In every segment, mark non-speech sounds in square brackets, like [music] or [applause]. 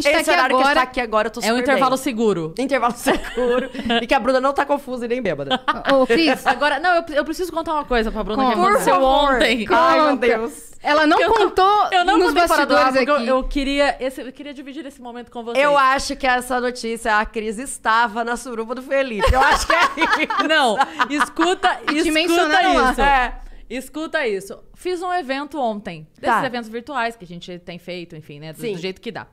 que a gente tá Esse aqui horário que a gente agora. tá aqui agora, eu tô É um super intervalo bem. seguro. Intervalo [laughs] seguro. e que a Bruna não tá confusa e nem bêbada. Ô, Cris, [laughs] Agora, não, eu, eu preciso contar uma coisa pra Bruna que Conta. aconteceu Por favor. ontem. Ai, meu Conta. Deus. ela não Eu contou Eu não nos bastidores aqui. eu, eu queria, esse, eu queria dividir esse momento com vocês. Eu acho que essa notícia, a Cris estava na suruba do Felipe. Eu acho que é [laughs] isso. Não, escuta, escuta isso. É. Escuta isso. Fiz um evento ontem, desses Tá. eventos virtuais que a gente tem feito, enfim, né? Do, do jeito que dá.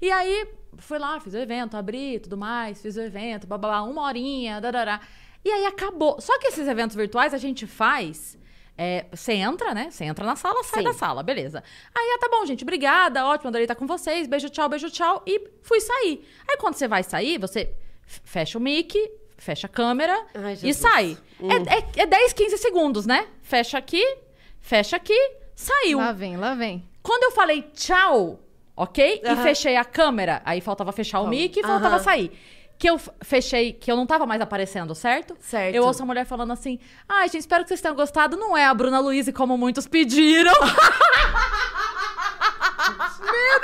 E aí, fui lá, fiz o evento, abri tudo mais, fiz o evento, babá, uma horinha, darará. E aí acabou. Só que esses eventos virtuais a gente faz. é, Você entra, né? Você entra na sala, sai Sim. da sala, beleza. Aí, ah, tá bom, gente, obrigada, ótimo, adorei estar com vocês, beijo, tchau, beijo, tchau. E fui sair. Aí, quando você vai sair, você fecha o mic, fecha a câmera Ai, e sai. É, é, é 10, 15 segundos, né? Fecha aqui, fecha aqui, saiu. Lá vem, lá vem. Quando eu falei tchau, ok? E fechei a câmera, aí faltava fechar o mic e faltava sair. Que eu fechei, que eu não tava mais aparecendo, certo? Certo. Eu ouço a mulher falando assim: ai, gente, espero que vocês tenham gostado. Não é a Bruna Luiz, como muitos pediram. [laughs] Meu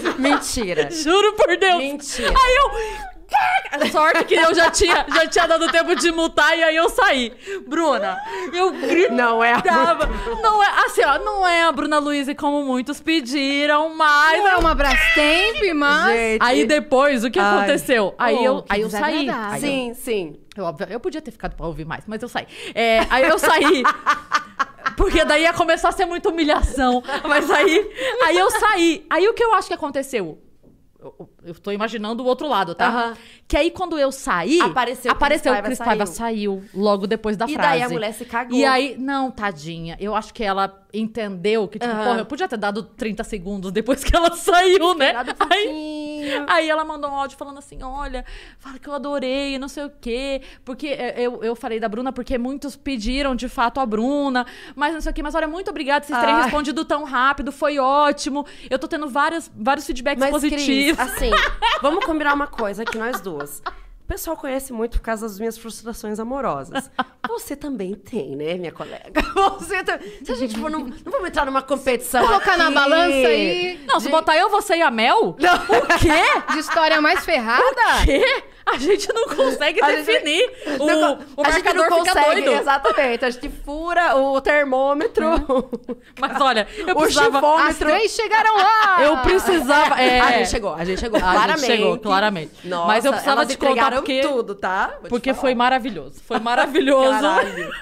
Deus! Mentira. Juro por Deus. Mentira. Aí eu. A sorte que eu já tinha, já tinha dado tempo de mutar e aí eu saí. Bruna, eu gritava. Não é a Não é, assim, ó, não é a Bruna Luiz como muitos pediram, mas. Não é uma Brastemp, mas... Gente. Aí depois, o que Ai. aconteceu? Aí Oh, eu, que aí eu saí. Aí eu- Sim, sim. eu, óbvio, eu podia ter ficado pra ouvir mais, mas eu saí. É, aí eu saí. Porque daí ia começar a ser muita humilhação. Mas aí, aí eu saí. Aí o que eu acho que aconteceu? Eu, tô imaginando o outro lado, tá? Aham. Que aí quando eu saí, Apareceu o apareceu o Cris Paiva saiu logo depois da E frase. daí a mulher se cagou. E aí, não, tadinha. Eu acho que ela entendeu que, tipo, Aham. porra, eu podia ter dado 30 segundos depois que ela [laughs] saiu, né? Aí. Aí ela mandou um áudio falando assim: olha, fala que eu adorei, não sei o quê. Porque é, eu, eu falei da Bruna porque muitos pediram de fato a Bruna, mas não sei o quê. Mas olha, muito obrigada vocês terem Ah. respondido tão rápido, foi ótimo. Eu tô tendo vários, vários feedbacks Mas, positivos. Cris, assim, [laughs] vamos combinar uma coisa aqui, nós duas. O pessoal conhece muito por causa das minhas frustrações amorosas. Você também tem, né, minha colega? [laughs] Você também. Se a gente for. Não, não vamos entrar numa competição. Colocar na aqui. balança aí Não, se botar eu, você e a Mel? Não. O quê? de história mais ferrada. quê? [laughs] A gente não consegue [laughs] A gente- definir. O, Não, o a gente não consegue, doido. exatamente. A gente fura o termômetro. Mas olha, eu O precisava... As três chegaram lá! Eu precisava... É, [laughs] A gente chegou, a gente chegou, A gente claramente. chegou, claramente. Nossa, Mas eu precisava elas te contar porque- tudo, tá? Vou Porque foi maravilhoso. Foi maravilhoso. Caralho.